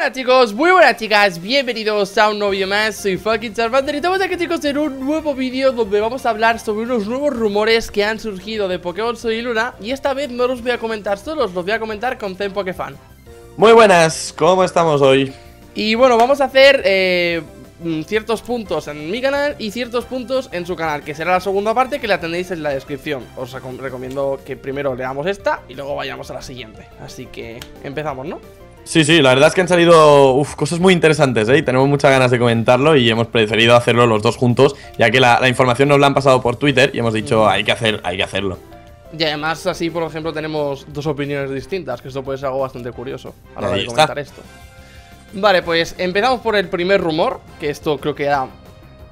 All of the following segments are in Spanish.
buenas chicos, muy buenas chicas, bienvenidos a un nuevo vídeo más, soy fucking Charmander y estamos aquí chicos en un nuevo vídeo donde vamos a hablar sobre unos nuevos rumores que han surgido de Pokémon Soy y Luna. Y esta vez no los voy a comentar solos, los voy a comentar con Zen Pokefan Muy buenas, ¿cómo estamos hoy? Y bueno, vamos a hacer eh, mm, ciertos puntos en mi canal y ciertos puntos en su canal, que será la segunda parte que la tendréis en la descripción. Os recomiendo que primero leamos esta y luego vayamos a la siguiente, así que empezamos, ¿no? Sí, sí, la verdad es que han salido uf, cosas muy interesantes, ¿eh? Y tenemos muchas ganas de comentarlo y hemos preferido hacerlo los dos juntos, ya que la, información nos la han pasado por Twitter y hemos dicho, hay que, hacer, hay que hacerlo. Y además así, por ejemplo, tenemos dos opiniones distintas, que esto puede ser algo bastante curioso a la hora de comentar esto. Vale, pues empezamos por el primer rumor, que esto creo que era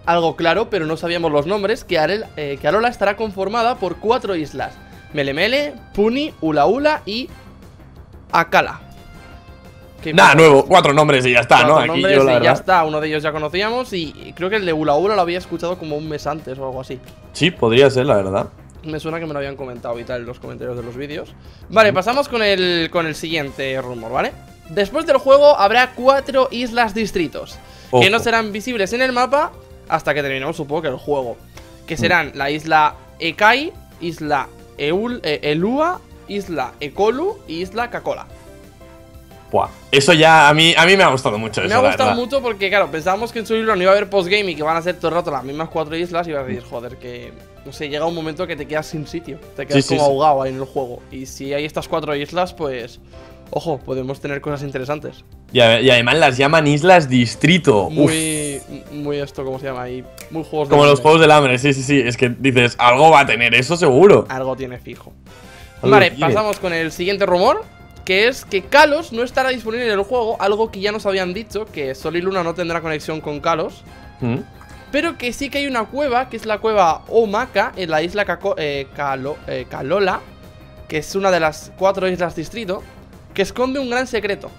algo claro, pero no sabíamos los nombres, que, eh, que Alola estará conformada por cuatro islas. Melemele, Puni, Ula Ula y Akala. Nada, nuevo, cuatro nombres y ya está, ¿no? Aquí yo, la y ya está, uno de ellos ya conocíamos y creo que el de Ula Ula lo había escuchado como un mes antes o algo así. Sí, podría ser, la verdad. Me suena que me lo habían comentado y tal en los comentarios de los vídeos. Vale, pasamos con el, con el siguiente rumor, ¿vale? Después del juego habrá cuatro islas distritos que no serán visibles en el mapa hasta que terminemos, supongo que el juego. Que mm. serán la isla Ekai, isla Eul, eh, Elua, isla Ekolu y isla Kakola. Buah, eso ya a mí, a mí me ha gustado mucho. Me ha gustado mucho porque, claro, pensábamos que en su libro no iba a haber postgame y que van a ser todo el rato las mismas cuatro islas y vas a decir, joder, que. No sé, llega un momento que te quedas sin sitio. Te quedas como ahogado ahí en el juego. Y si hay estas cuatro islas, pues. Ojo, podemos tener cosas interesantes. Y, además las llaman islas distrito. Muy. Muy esto, ¿cómo se llama ahí? Muy juegos Como los juegos del hambre, sí, sí, sí. Es que dices, algo va a tener eso seguro. Algo tiene fijo. Vale, pasamos con el siguiente rumor que es que Kalos no estará disponible en el juego, algo que ya nos habían dicho, que Sol y Luna no tendrá conexión con Kalos. Mm. Pero que sí que hay una cueva, que es la cueva Omaka, en la isla eh, eh, Kalola, que es una de las cuatro islas distrito, que esconde un gran secreto.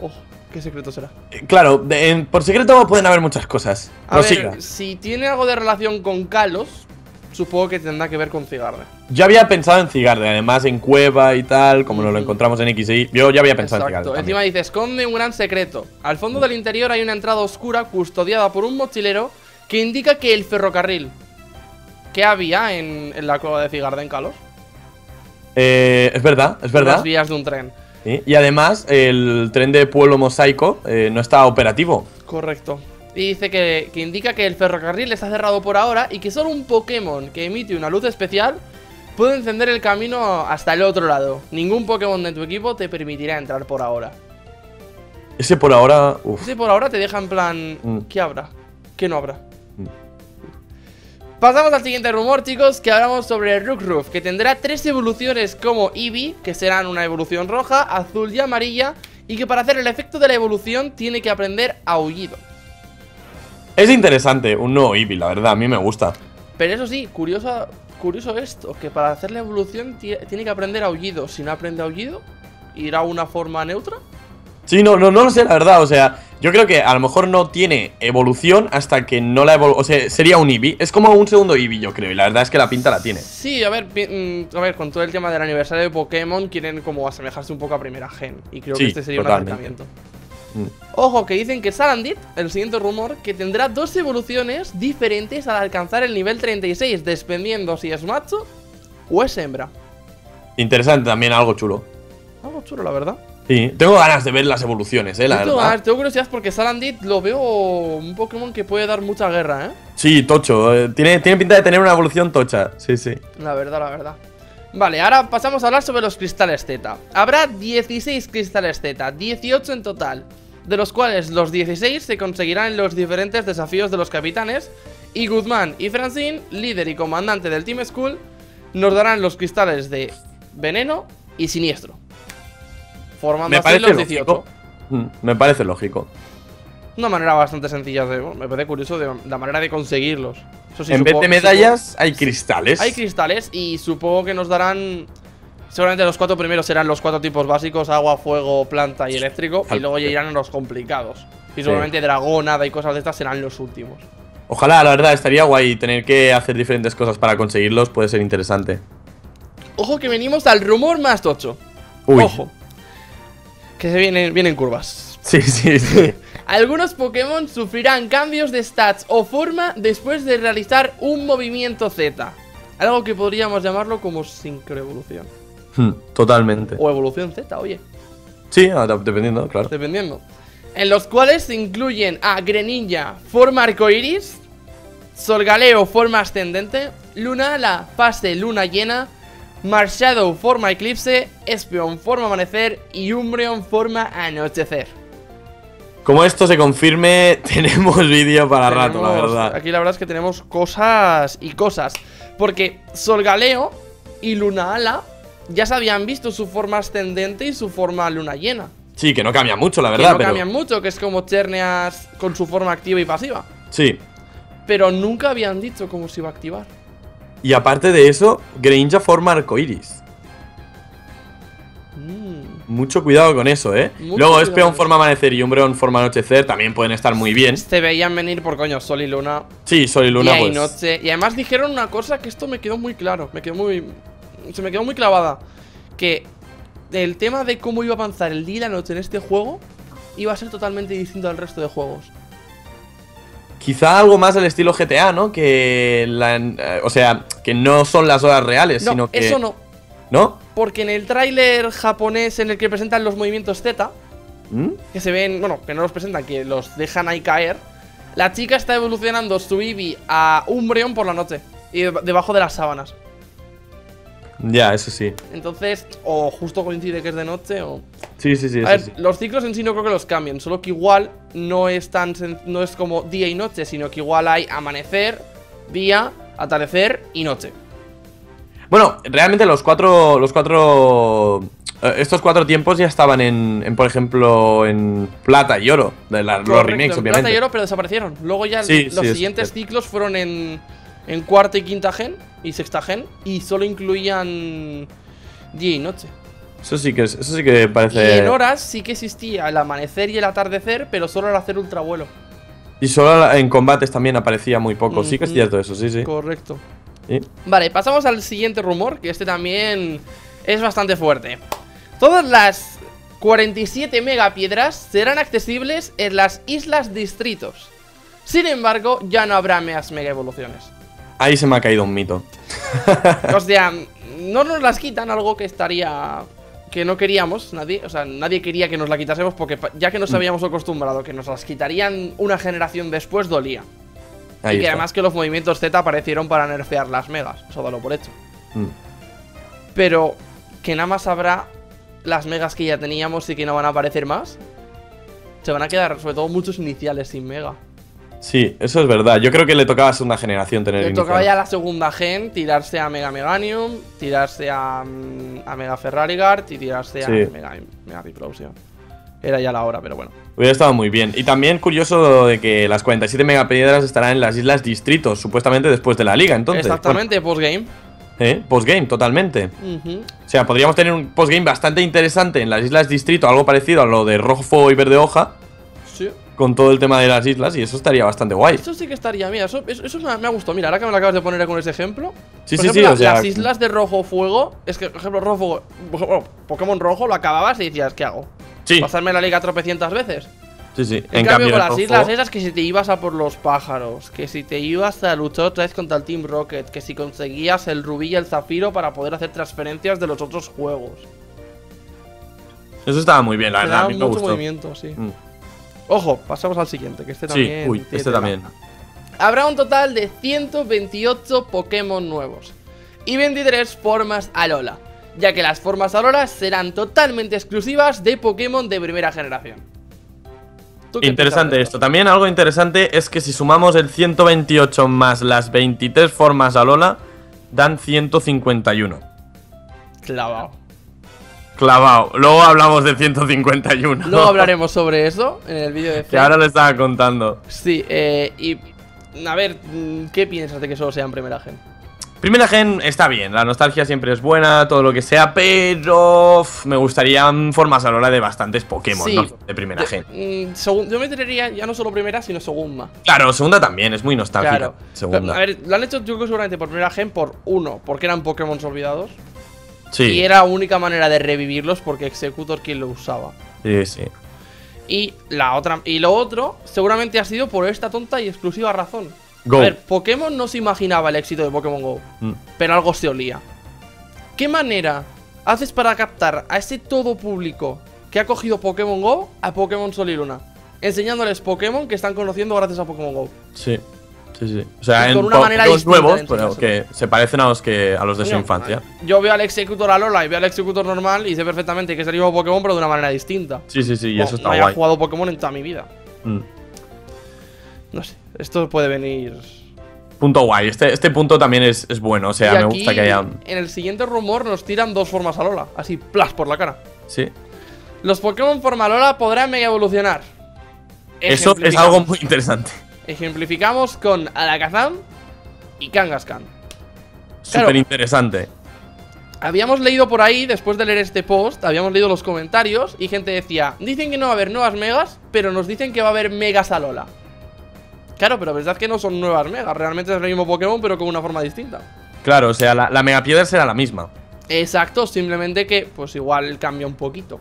Oh, ¿qué secreto será? Eh, claro, por secreto pueden haber muchas cosas. A ver, si tiene algo de relación con Kalos, supongo que tendrá que ver con Cigarde. Yo había pensado en Cigarde, además en Cueva y tal, como nos lo encontramos en XI. Yo ya había pensado en Cigarde. Encima dice: esconde un gran secreto. Al fondo del interior hay una entrada oscura custodiada por un mochilero que indica que el ferrocarril. ¿Qué había en, la cueva de Cigarde en Kalos? Eh, es verdad, es verdad. Las vías de un tren. Y además, el tren de Pueblo Mosaico eh, no está operativo. Correcto. Y dice que, indica que el ferrocarril está cerrado por ahora y que solo un Pokémon que emite una luz especial puede encender el camino hasta el otro lado. Ningún Pokémon de tu equipo te permitirá entrar por ahora. Ese por ahora... Ese por ahora te deja en plan... Mm. ¿Qué habrá? ¿Qué no habrá? Mm. Pasamos al siguiente rumor, chicos, que hablamos sobre Rookroof, que tendrá tres evoluciones como Eevee, que serán una evolución roja, azul y amarilla, y que para hacer el efecto de la evolución tiene que aprender aullido. Es interesante, un nuevo Eevee, la verdad, a mí me gusta. Pero eso sí, curioso, curioso esto, que para hacer la evolución tiene que aprender aullido. Si no aprende aullido, irá a una forma neutra. Sí, no, no, no lo sé, la verdad, o sea, yo creo que a lo mejor no tiene evolución hasta que no la evolucione. O sea, sería un Eevee. Es como un segundo Eevee, yo creo. Y la verdad es que la pinta la tiene. Sí, a ver, mm, a ver, con todo el tema del aniversario de Pokémon, quieren como asemejarse un poco a primera gen. Y creo que este sería un acercamiento. Ojo, que dicen que Salandit, el siguiente rumor, que tendrá dos evoluciones diferentes al alcanzar el nivel 36, dependiendo si es macho o es hembra. Interesante también, algo chulo. Algo chulo, la verdad. Sí, tengo ganas de ver las evoluciones, eh, la tengo verdad. tengo curiosidad porque Salandit lo veo un Pokémon que puede dar mucha guerra, eh. Sí, tocho. Eh, tiene, tiene pinta de tener una evolución tocha. Sí, sí. La verdad, la verdad. Vale, ahora pasamos a hablar sobre los cristales Z. Habrá 16 cristales Z, 18 en total de los cuales los 16 se conseguirán en los diferentes desafíos de los capitanes, y Guzmán y Francine, líder y comandante del Team School, nos darán los cristales de veneno y siniestro. Formando así los 18. Mm, me parece lógico. Una manera bastante sencilla de. Me parece curioso de la manera de conseguirlos. En vez de medallas, hay cristales. Hay cristales y supongo que nos darán Seguramente los cuatro primeros serán los cuatro tipos básicos: agua, fuego, planta y eléctrico. Y luego ya irán los complicados. Y seguramente dragón, nada y cosas de estas serán los últimos. Ojalá, la verdad, estaría guay. Tener que hacer diferentes cosas para conseguirlos puede ser interesante. Ojo que venimos al rumor más tocho. Ojo. Que se vienen, vienen curvas. Sí, sí, sí. Algunos Pokémon sufrirán cambios de stats o forma después de realizar un movimiento Z. Algo que podríamos llamarlo como sincroevolución. Hmm, totalmente. O evolución Z, oye. Sí, ah, dependiendo, claro. Dependiendo. En los cuales se incluyen a Greninja, forma arcoiris, Solgaleo, forma ascendente, Lunala, fase luna llena, Marshadow, forma eclipse, Espion, forma amanecer y Umbreon, forma anochecer. Como esto se confirme, tenemos vídeo para rato, la verdad. Aquí la verdad es que tenemos cosas y cosas. Porque Solgaleo y Lunala ya se habían visto su forma ascendente y su forma luna llena. Sí, que no cambia mucho, la verdad. Que no cambian mucho, que es como Cherneas con su forma activa y pasiva. Sí. Pero nunca habían dicho cómo se iba a activar. Y aparte de eso, Greninja forma arcoiris. Mucho cuidado con eso, ¿eh? Luego Espeon forma amanecer y Umbreon forma anochecer también pueden estar muy bien. Se veían venir por coño Sol y Luna. Sí, Sol y Luna, y pues. Y además dijeron una cosa que esto me quedó muy claro. Me quedó muy se me quedó muy clavada. Que el tema de cómo iba a avanzar el día y la noche en este juego iba a ser totalmente distinto al resto de juegos. Quizá algo más del estilo GTA, ¿no? Que la, eh, o sea, que no son las horas reales, sino que eso no. ¿No? Porque en el tráiler japonés en el que presentan los movimientos Z, ¿Mm? que se ven, bueno, que no los presentan, que los dejan ahí caer, la chica está evolucionando su Eevee a Umbreon por la noche y debajo de las sábanas. Ya, eso sí. Entonces, o justo coincide que es de noche o... Sí, sí, sí. A ver, los ciclos en sí no creo que los cambien, solo que igual no es tan no es como día y noche, sino que igual hay amanecer, día, atardecer y noche. Bueno, realmente los cuatro los cuatro eh, estos cuatro tiempos ya estaban en, por ejemplo, en plata y oro, de los remakes, en obviamente. Plata y oro, pero desaparecieron. Luego ya los siguientes ciclos fueron en en cuarta y quinta gen y sexta gen y solo incluían día y noche. Eso sí que, eso sí que parece... Y en horas sí que existía el amanecer y el atardecer, pero solo al hacer ultravuelo. Y solo en combates también aparecía muy poco. Sí que es cierto eso, sí, sí. Correcto. Vale, pasamos al siguiente rumor, que este también es bastante fuerte. Todas las 47 megapiedras serán accesibles en las islas distritos. Sin embargo, ya no habrá más mega evoluciones. Ahí se me ha caído un mito. o sea, no nos las quitan, algo que estaría. que no queríamos, nadie. O sea, nadie quería que nos la quitásemos porque ya que nos mm. habíamos acostumbrado que nos las quitarían una generación después, dolía. Y que además que los movimientos Z aparecieron para nerfear las megas. Eso dalo por hecho. Mm. Pero que nada más habrá las megas que ya teníamos y que no van a aparecer más. Se van a quedar, sobre todo, muchos iniciales sin mega. Sí, eso es verdad. Yo creo que le tocaba a segunda generación tener Le tocaba ya a la segunda gen tirarse a Mega Meganium, tirarse a, mm, a Mega Ferrari y tirarse a Mega, Mega Era ya la hora, pero bueno. Hubiera estado muy bien. Y también curioso de que las 47 megapiedras estarán en las islas distritos, supuestamente después de la liga, entonces. Exactamente, postgame. ¿Eh? Postgame, totalmente. O sea, podríamos tener un postgame bastante interesante en las islas distrito, algo parecido a lo de rojo fuego y verde hoja con todo el tema de las islas y eso estaría bastante guay. Eso sí que estaría, mira, eso, eso, me, ha gustado. Mira, ahora que me lo acabas de poner con ese ejemplo. Sí, sí, sí, o sea, Las islas de rojo fuego, es que, por ejemplo, rojo fuego, Pokémon rojo lo acababas y decías, ¿qué hago? Sí. ¿Pasarme la liga tropecientas veces? Sí, sí. En, cambio, con las islas esas, que si te ibas a por los pájaros, que si te ibas a luchar otra vez contra el Team Rocket, que si conseguías el rubí y el zafiro para poder hacer transferencias de los otros juegos. Eso estaba muy bien, la verdad. A mí me mucho movimiento, sí. Mm. Ojo, pasamos al siguiente, que este también. Sí, uy, este también. Habrá un total de 128 Pokémon nuevos y 23 formas Alola, ya que las formas Alola serán totalmente exclusivas de Pokémon de primera generación. Interesante esto. También algo interesante es que si sumamos el 128 más las 23 formas Alola, dan 151. Clavado. Clavado. Luego hablamos de 151. Luego hablaremos sobre eso en el vídeo de Que ahora le estaba contando. Sí, eh, y. A ver, ¿qué piensas de que solo sea en primera gen? Primera gen está bien, la nostalgia siempre es buena, todo lo que sea, pero me gustarían formas a la hora de bastantes Pokémon, ¿no? De primera gen. Mm, yo me tendría ya no solo primera, sino segunda. Claro, segunda también, es muy nostálgica. Claro. Segunda. a ver, lo han hecho yo creo seguramente por primera gen por uno, porque eran Pokémon olvidados. Y era la única manera de revivirlos porque Executor quien lo usaba. Sí, sí. Y la otra y lo otro seguramente ha sido por esta tonta y exclusiva razón. A ver, Pokémon no se imaginaba el éxito de Pokémon Go, mm. pero algo se olía. ¿Qué manera haces para captar a ese todo público que ha cogido Pokémon Go a Pokémon Sol y Luna? Enseñándoles Pokémon que están conociendo gracias a Pokémon Go. Sí. Sí, sí. O sea, en una manera nuevos, pero que se parecen a los que a los de su infancia. Yo veo al Executor Alola y veo al Executor normal y sé perfectamente que es el mismo Pokémon, pero de una manera distinta. Sí, sí, sí, y eso está no guay. jugado Pokémon en toda mi vida. Mm. No sé, esto puede venir. Punto guay. Este, este punto también es, es bueno. O sea, me gusta que haya. En el siguiente rumor nos tiran dos formas Alola. Así, plas por la cara. Sí. Los Pokémon forma Alola podrán mega evolucionar. Eso es algo muy interesante. Ejemplificamos con Alakazam y Kangaskhan. Súper interesante. Habíamos leído por ahí, después de leer este post, habíamos leído los comentarios y gente decía, dicen que no va a haber nuevas megas, pero nos dicen que va a haber megas Alola. Claro, pero verdad que no son nuevas megas, realmente es el mismo Pokémon, pero con una forma distinta. Claro, o sea, la, la Mega Piedra será la misma. Exacto, simplemente que, pues igual cambia un poquito.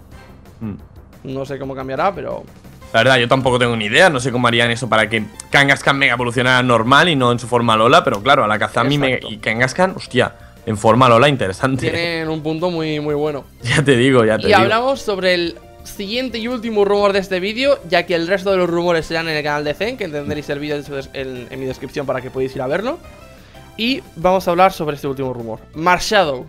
Mm. No sé cómo cambiará, pero la verdad, yo tampoco tengo ni idea. No sé cómo harían eso para que Kangaskhan Mega evolucionara normal y no en su forma Lola. Pero claro, a la Kazami y Kangaskhan, hostia, en forma Lola interesante. Tienen un punto muy, muy bueno. Ya te digo, ya te digo. Y hablamos sobre el siguiente y último rumor de este vídeo, ya que el resto de los rumores serán en el canal de Zen, que entenderéis el vídeo en, mi descripción para que podáis ir a verlo. Y vamos a hablar sobre este último rumor. Marshadow.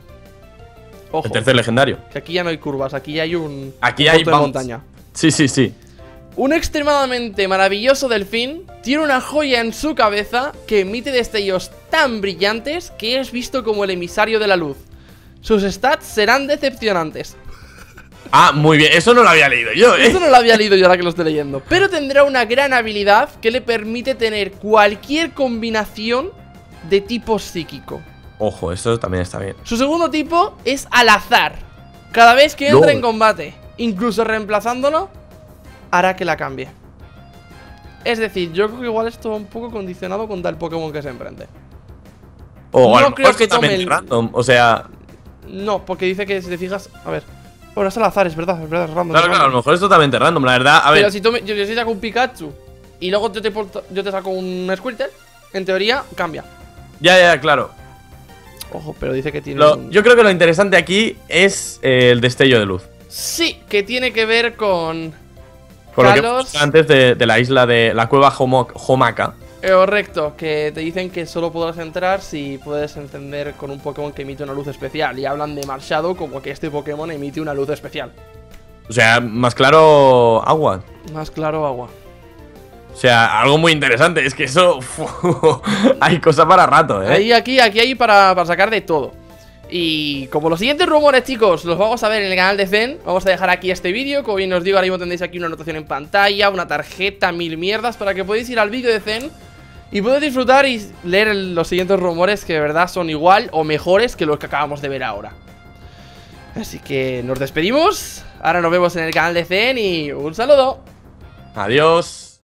Ojo. El tercer legendario. Que aquí ya no hay curvas, aquí ya hay un. Aquí hay montaña. Sí, sí, sí. Un extremadamente maravilloso delfín tiene una joya en su cabeza que emite destellos tan brillantes que es visto como el emisario de la luz. Sus stats serán decepcionantes. Ah, muy bien, eso no lo había leído yo, ¿eh? Eso no lo había leído yo ahora que lo estoy leyendo. Pero tendrá una gran habilidad que le permite tener cualquier combinación de tipo psíquico. Ojo, eso también está bien. Su segundo tipo es al azar. Cada vez que entra en combate, incluso reemplazándolo hará que la cambie. Es decir, yo creo que igual esto va un poco condicionado con tal Pokémon que se emprende. O no creo que tome random, o sea... No, porque dice que si te fijas... A ver... Bueno, es al azar, es verdad, es verdad, es random. Claro, claro, a lo mejor es totalmente random, la verdad, a ver... Pero si tú yo, yo saco un Pikachu y luego yo te, yo te saco un Squirtle, en teoría, cambia. Ya, ya, claro. Ojo, pero dice que tiene Yo creo que lo interesante aquí es eh, el destello de luz. Sí, que tiene que ver con por lo que antes de, la isla de la cueva Homaka. Correcto, que te dicen que solo podrás entrar si puedes encender con un Pokémon que emite una luz especial. Y hablan de Marshado como que este Pokémon emite una luz especial. O sea, más claro agua. Más claro agua. O sea, algo muy interesante. Es que eso. hay cosa para rato, ¿eh? Ahí, aquí, aquí hay para, para sacar de todo. Y como los siguientes rumores, chicos, los vamos a ver en el canal de Zen. Vamos a dejar aquí este vídeo, como bien os digo, ahora mismo tendréis aquí una anotación en pantalla Una tarjeta, mil mierdas, para que podáis ir al vídeo de Zen Y podáis disfrutar y leer los siguientes rumores que de verdad son igual o mejores que los que acabamos de ver ahora. Así que nos despedimos Ahora nos vemos en el canal de Zen y un saludo. Adiós